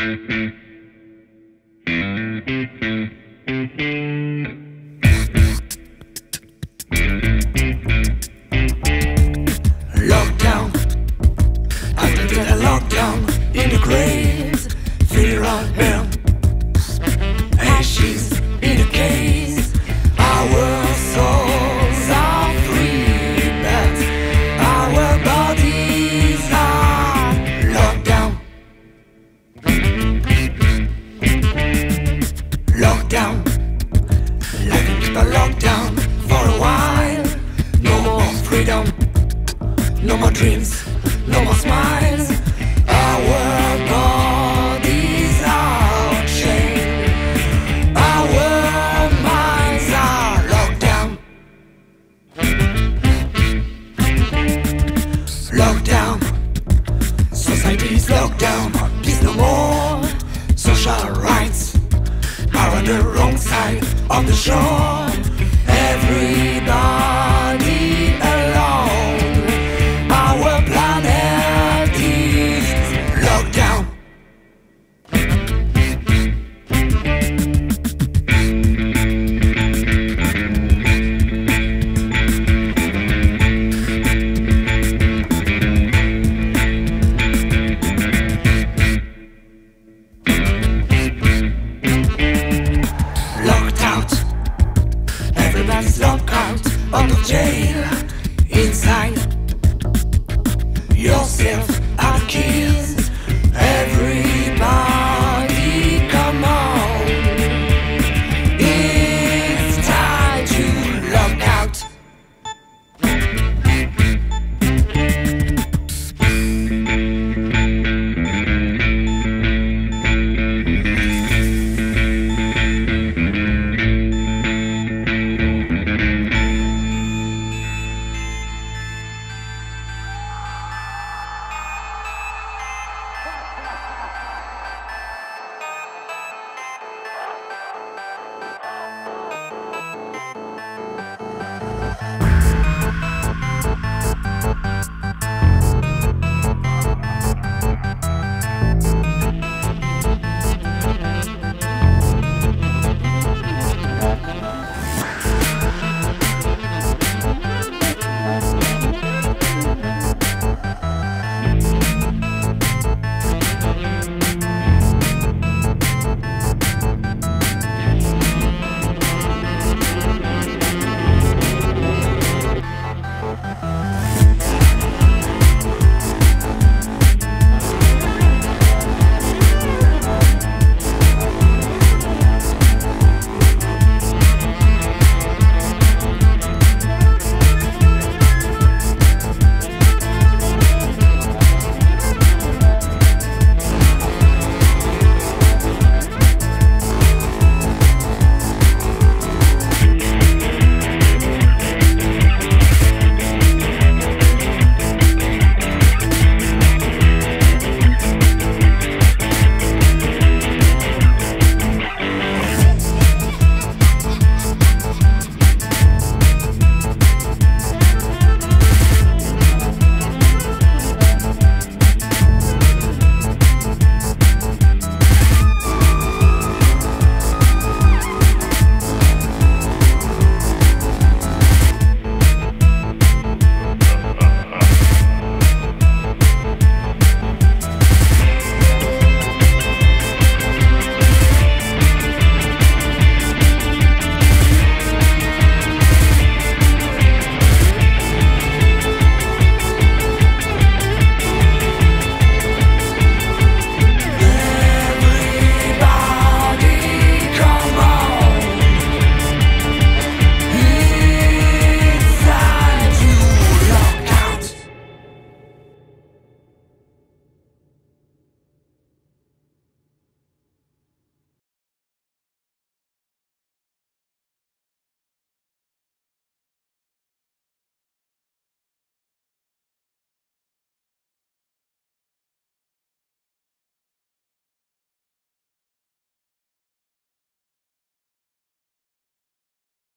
Lockdown. No more dreams, no more smiles. Our bodies are chained. Our minds are locked down. Locked down. Society is locked down. Peace no more. Social rights are on the wrong side of the shore. Everybody.